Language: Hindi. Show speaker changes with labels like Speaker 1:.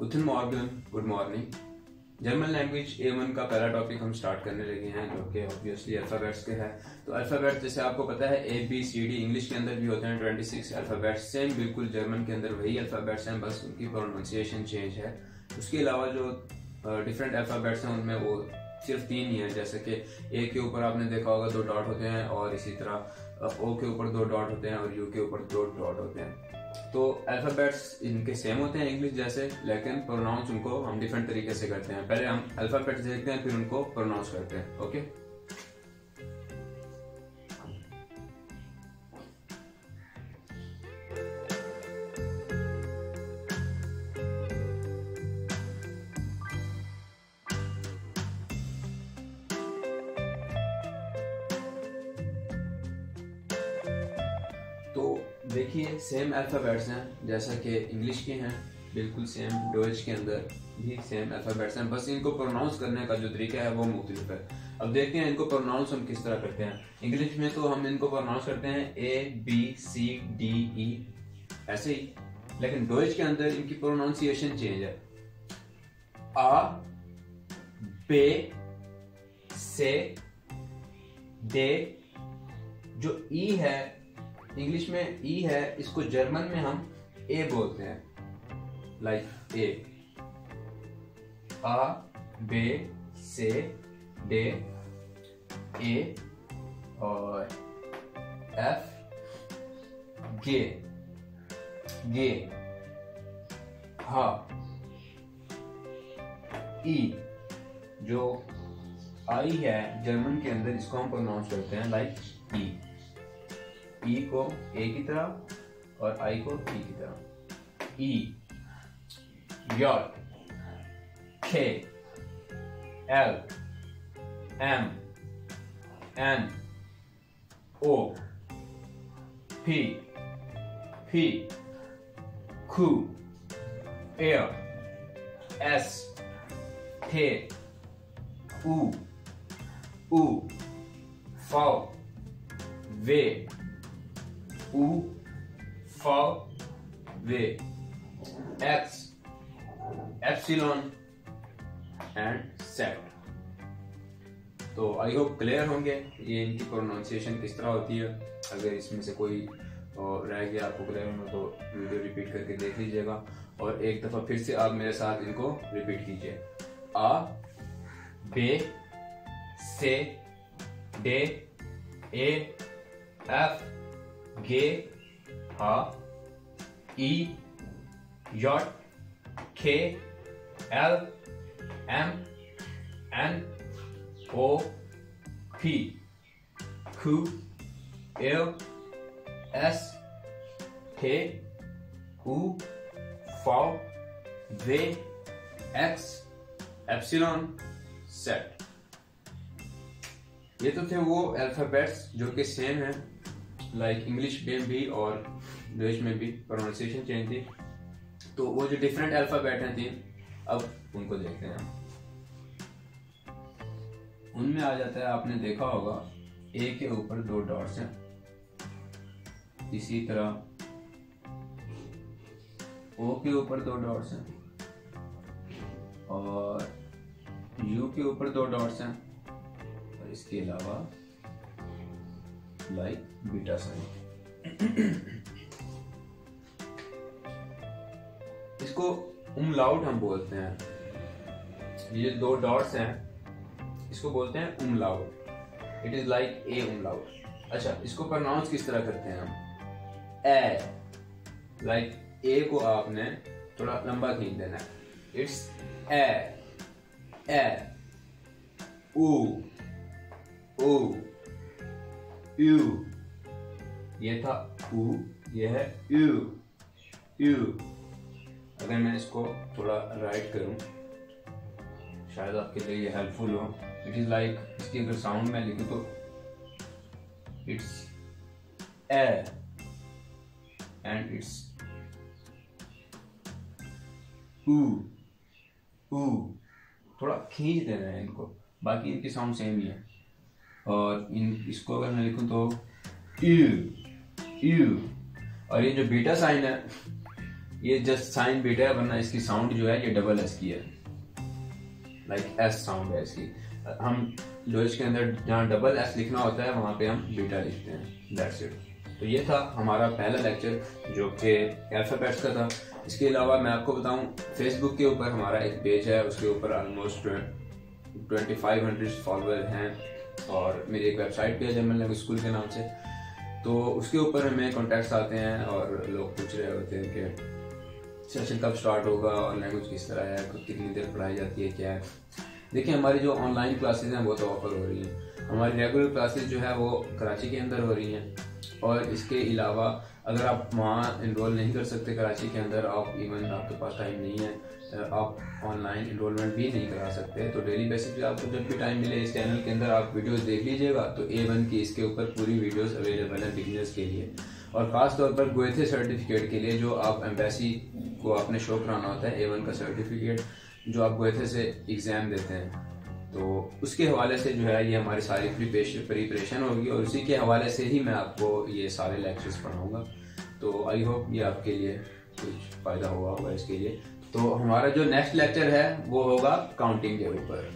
Speaker 1: Good Morgan good morning German language A one का पहला टॉपिक हम स्टार्ट करने लगे हैं, जो कि ऑब्वियसली अल्फ़ाबेट्स के है। तो अल्फ़ाबेट जैसे आपको पता है A B C D English के अंदर भी होते हैं ट्वेंटी सिक्स अल्फ़ाबेट्स सेम बिल्कुल जर्मन के अंदर वही अल्फ़ाबेट्स हैं, बस उनकी प्रोनाउंसिएशन चेंज है। उसके अलावा जो डिफरेंट अल्फ़ाबेट्स हैं, उनमें वो सिर्फ़ तीन ही है। जैसे कि ए के ऊपर आपने देखा होगा दो डॉट होते हैं और इसी तरह ओ के ऊपर दो डॉट होते हैं और यू के ऊपर दो डॉट होते हैं। तो अल्फाबेट्स इनके सेम होते हैं इंग्लिश जैसे, लेकिन प्रोनाउंस उनको हम डिफरेंट तरीके से करते हैं। पहले हम अल्फाबेट्स देखते हैं, फिर उनको प्रोनाउंस करते हैं ओके देखिए सेम अल्फ़ाबेट्स हैं, जैसा कि इंग्लिश के हैं, बिल्कुल सेम डोइच के अंदर भी सेम अल्फ़ाबेट्स हैं। बस इनको प्रोनाउंस करने का जो तरीका है, वो मुख्तलिफ़ है। अब देखते हैं इनको प्रोनाउंस हम किस तरह करते हैं। इंग्लिश में तो हम इनको प्रोनाउंस करते हैं ए बी सी डी ई ऐसे ही। लेकिन डोइच के अंदर इनकी प्रोनाउंसिएशन चेंज है। आ बे से डे जो ई है इंग्लिश में ई है, इसको जर्मन में हम ए बोलते हैं। लाइक ए आ बे से डे ए और एफ़ गे गे हा ई जो आई है, जर्मन के अंदर इसको हम प्रोनाउंस करते हैं लाइक ई ई को ए की तरह और आई को ई की तरह। E K L M N O P P खू एयर एस टे U U, V वे U, V, V, X, Epsilon and set तो आई होप क्लियर होंगे ये इनकी प्रोनाउंसिएशन किस तरह होती है। अगर इसमें से कोई रह गया आपको क्लियर होना तो वीडियो रिपीट करके देख लीजिएगा। और एक दफ़ा फिर से आप मेरे साथ इनको रिपीट कीजिए। आ बे से डे ए एफ़ गे, हा, ई yacht K L, M, N, O, P Q एव एस टे U V V X एप्सिलॉन, सेट। ये तो थे वो अल्फाबेट्स जो कि सेम है। लाइक इंग्लिश में भी और इंग्लिश में भी प्रोनाउंसिएशन चेंज थी। तो वो जो डिफरेंट अल्फ़ाबेट हैं तीन अब उनको देखते हैं। उनमें आ जाता है, आपने देखा होगा ए के ऊपर दो डॉट्स हैं। इसी तरह ओ के ऊपर दो डॉट्स हैं और यू के ऊपर दो डॉट्स हैं। और इसके अलावा लाइक बीटा साइन इसको उमलाउट हम बोलते हैं। ये दो डॉट्स हैं। इसको बोलते हैं umlaut it is like a umlaut अच्छा इसको प्रोनाउंस किस तरह करते हैं हम? ए लाइक ए को आपने थोड़ा लंबा खींच देना है। इट्स ए ए ऊ ओ यू। ये था ऊ ये है यू। यू। अगर मैं इसको थोड़ा राइट करूँ शायद आपके लिए ये हेल्पफुल हो। इट इज़ लाइक इसकी अगर साउंड में लिखूं तो इट्स ए एंड इट्स ऊ ऊ थोड़ा खींच देना है इनको। बाकी इनकी साउंड सेम ही है। और इन, इसको अगर मैं लिखूं तो यू यू और ये जो बीटा साइन है, ये जस्ट साइन बीटा है, वरना इसकी साउंड जो है, ये डबल एस की है। लाइक एस साउंड है इसकी। हम लोइस के अंदर जहाँ डबल एस लिखना होता है, वहाँ पे हम बीटा लिखते हैं। दैट्स इट तो ये था हमारा पहला लेक्चर जो कि अल्फ़ाबेट्स का था। इसके अलावा मैं आपको बताऊँ फेसबुक के ऊपर हमारा एक पेज है, उसके ऊपर almost twenty five hundred follower हैं। और मेरी एक वेबसाइट भी है जर्मन लैंग्वेज स्कूल के नाम से। तो उसके ऊपर हमें कॉन्टैक्ट्स आते हैं और लोग पूछ रहे होते हैं कि सेशन कब स्टार्ट होगा और लैंग्वेज किस तरह है कितनी देर पढ़ाई जाती है, क्या है। देखिए, हमारी जो ऑनलाइन क्लासेज हैं, वो तो ऑफ़र हो रही हैं। हमारी रेगुलर क्लासेज जो है, वो कराची के अंदर हो रही हैं। और इसके अलावा अगर आप वहाँ इनरोल नहीं कर सकते कराची के अंदर, आप इवन आपके पास टाइम नहीं है आप ऑनलाइन इनरोलमेंट भी नहीं करा सकते तो डेली बेसिस पे आपको जब भी टाइम मिले इस चैनल के अंदर, आप वीडियोस देख लीजिएगा तो ए वन की इसके ऊपर पूरी वीडियोस अवेलेबल है बिगनर्स के लिए। और ख़ास तौर पर गोएथे सर्टिफिकेट के लिए, जो आप एम्बेसी को आपने शो कराना होता है ए वन का सर्टिफिकेट जो आप गोएथे से एग्ज़ाम देते हैं। तो उसके हवाले से जो है ये हमारी सारी प्रिपरेशन होगी और उसी के हवाले से ही मैं आपको ये सारे लेक्चर्स पढ़ाऊँगा। तो आई होप ये आपके लिए कुछ फ़ायदा हुआ होगा इसके लिए। तो हमारा जो नेक्स्ट लेक्चर है, वो होगा काउंटिंग के ऊपर।